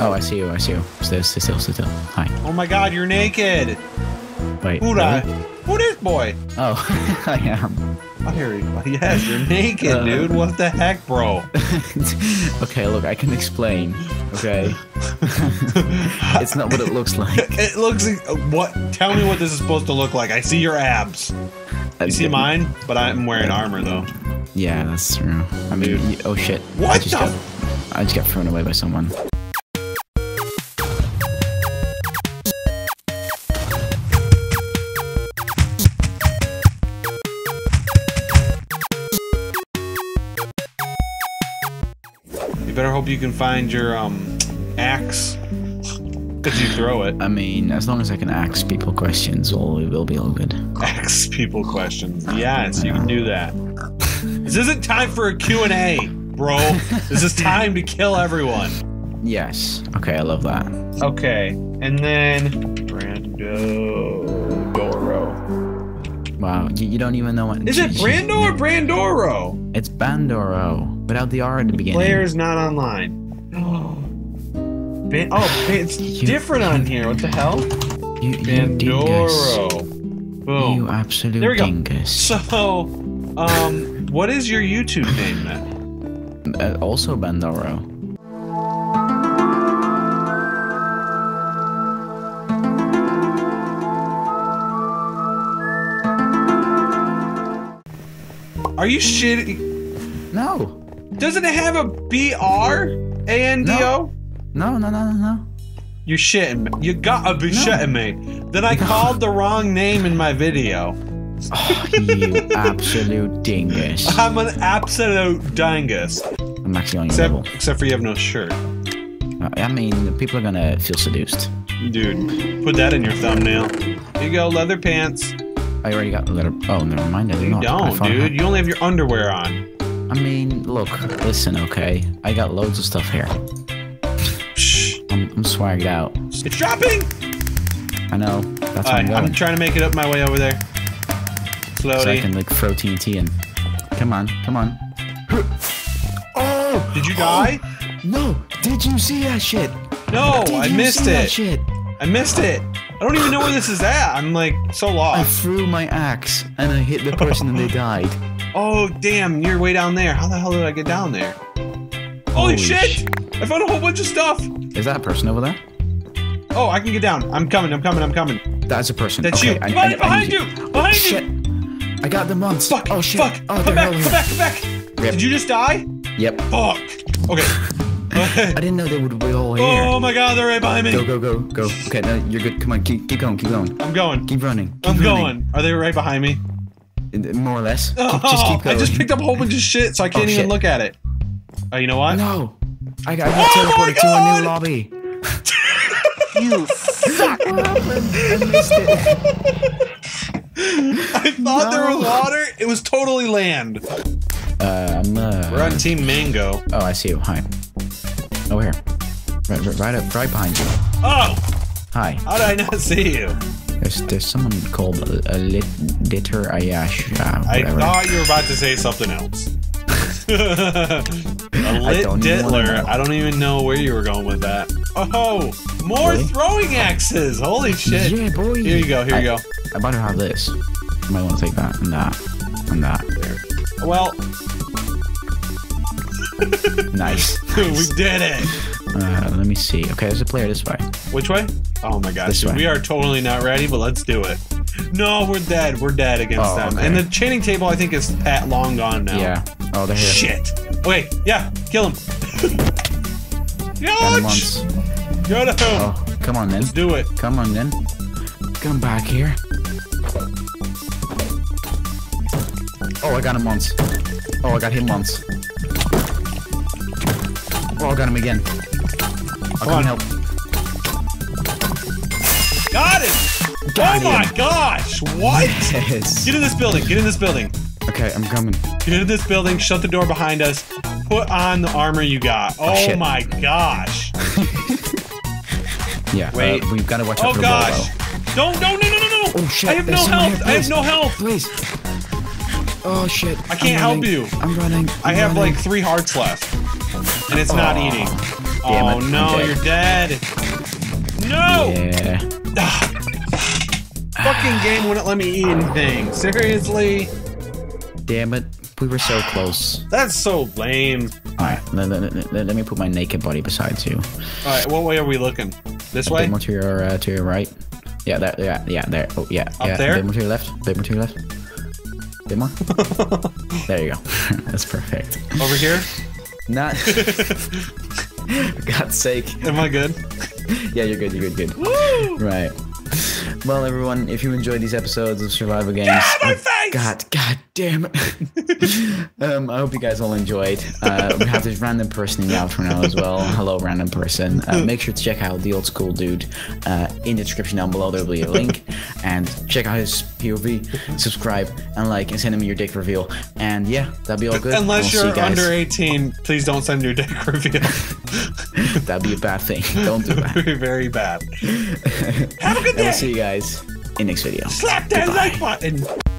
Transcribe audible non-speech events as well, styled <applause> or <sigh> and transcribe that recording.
Oh, I see you. I see you. Stay, stay still. Stay still. Hi. Oh my god, you're naked. Wait. Who really? Who this boy? Oh, <laughs> I am. Oh, here you. <laughs> Yes, you're naked, Uh. dude. What the heck, bro? <laughs> okay, look, I can explain. Okay. it's not what it looks like. It looks what? Tell me what this is supposed to look like. I see your abs. You see mine, but I'm wearing armor though. Yeah, that's true. I mean, Dude. oh shit. What I just the got, I just got thrown away by someone. Better hope you can find your um axe. Cause you throw it. I mean, as long as I can ask people questions, all it will be all good. Ask people questions. Yes, you can do that. This isn't time for a Q&A, bro. This is time to kill everyone. Yes. Okay, I love that. Okay, and then Brando Doro. Wow, you, you don't even know what. Is it Brando or <laughs> Brandoro? It's Bandoro, without the R at the beginning. Players not online. Ban- <gasps> oh, it's You- different on here. What the hell? You, you dingus. Bandoro. Boom. You absolute There we go. dingus. So, um, what is your YouTube name then? Uh, also Bandoro. Are you shitting? No. Doesn't it have a B R A N D O? No, no, no, no, no. You're shitting me. You gotta be No. shitting me. Then I <laughs> called the wrong name in my video. Oh, you <laughs> absolute dingus. I'm an absolute dingus. I'm actually on your Except, level. except for you have no shirt. Uh, I mean, people are gonna feel seduced. Dude, put that in your thumbnail. Here you go, leather pants. I already got the letter. Oh, never mind. I did You not. Don't, dude. You only have your underwear on. I mean, look, listen, okay? I got loads of stuff here. Shh. I'm, I'm swagged out. It's dropping! I know. That's how I'm going. I'm trying to make it up my way over there. Slowly. so I can like throw TNT in. Come on, come on. <gasps> Oh! Did you die? Oh! No! Did you see that shit? No, Did I missed it. shit? I missed it. I don't even know where this is at. I'm like so lost. I threw my axe and I hit the person and they <laughs> died. Oh damn, you're way down there. How the hell did I get down there? Holy, Holy shit! I found a whole bunch of stuff. Is that a person over there? Oh, I can get down. I'm coming. I'm coming. I'm coming. That's a person. That's okay, you. I- I- behind, I behind need you. Behind oh, Shit. you. I got them once. Fuck. Oh shit. Fuck. Oh, come back. Come back. Come back. Rip. Did you just die? Yep. Fuck. Okay. <laughs> <laughs> I didn't know they would be all here. oh my god, they're right behind me. Go, go, go, go. Okay, no, you're good. Come on, keep, keep going, keep going. I'm going. Keep running. Keep I'm running. going. Are they right behind me? More or less. Oh, Keep- just keep going. I just picked up a whole bunch of shit, so I can't Oh, even shit. look at it. Oh, you know what? No. I got, I Oh got my teleported to a new lobby. <laughs> You Suck. <laughs> I missed it. I thought there was water. It was totally land. Uh, I'm, uh, We're on Team Mango. Oh, I see you. Hi. Over here. Right, right, right up, right behind you. Oh, Hi. how did I not see you? There's there's someone called a, a lit, Ditter Ayash. Uh, I thought you were about to say something else. <laughs> a lit don't even wanna diddler. know. I don't even know where you were going with that. Oh, more Really? throwing axes. Holy shit. Yeah, boy. Here you go. Here I, you go. I better have this. You might want to take that and that and that. Well, Nice. <laughs> we did it. Uh, let me see. Okay, there's a player this way. Which way? Oh my gosh, This way. we are totally not ready, but let's do it. No, we're dead. We're dead against Oh, them. okay. And the chaining table, I think, is at long gone now. Yeah. Oh, they're here. Shit. Wait, yeah, kill him. <laughs> Got him once. Go to him. Oh, come on then. Let's do it. Come on then. Come back here. Oh, I got him once. Oh, I got him once. Oh, I got him again. I'll come on. help. Got it. Got oh my gosh. What? Yes. Get in this building. Get in this building. Okay, I'm coming. Get in this building. Shut the door behind us. Put on the armor you got. Oh, shit. my gosh. <laughs> Yeah. Wait. Uh, we've got to watch out for the armor. Oh for gosh. Volvo. Don't, no, no, no, no, no. Oh shit. I have there's no health. I have no health. Please. Oh shit. I can't help you. I'm running. I I'm have running. like three hearts left. And it's not Aw. eating. Damn oh it, no, dead. you're dead. No! Yeah. Ah. Fucking game wouldn't let me eat anything. Seriously? Damn it. We were so close. That's so lame. Alright, let, let- let- let- me put my naked body beside you. Alright, what way are we looking? This A way? bit more to your, uh, to your right. Yeah, there, yeah, yeah, there. Oh, yeah. Up yeah. there? A bit more to your left. A bit more to your left. bit more. <laughs> there you go. <laughs> That's perfect. Over here? Not. <laughs> <laughs> God's sake. Am I good? <laughs> Yeah, you're good. You're good. Good. Right. Well, everyone, if you enjoyed these episodes of Survival Games, my oh, face! God, God damn it! <laughs> um, I hope you guys all enjoyed. Uh, we have this random person in the outro now as well. Hello, random person. Uh, make sure to check out the old school dude uh, in the description down below. There will be a link, and check out his POV. Subscribe and like, and send him your dick reveal. And yeah, that'll be all good. Unless you're you under 18, please don't send your dick reveal. <laughs> that'd be a bad thing. Don't do that. very, <laughs> very bad. Have a good We'll see you guys in next video. Slap that Goodbye. like button.